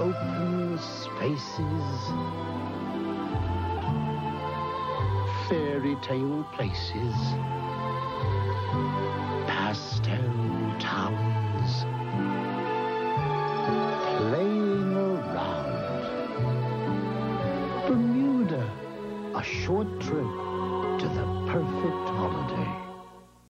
Open spaces, fairy tale places, pastel towns, playing around. Bermuda, a short trip to the perfect.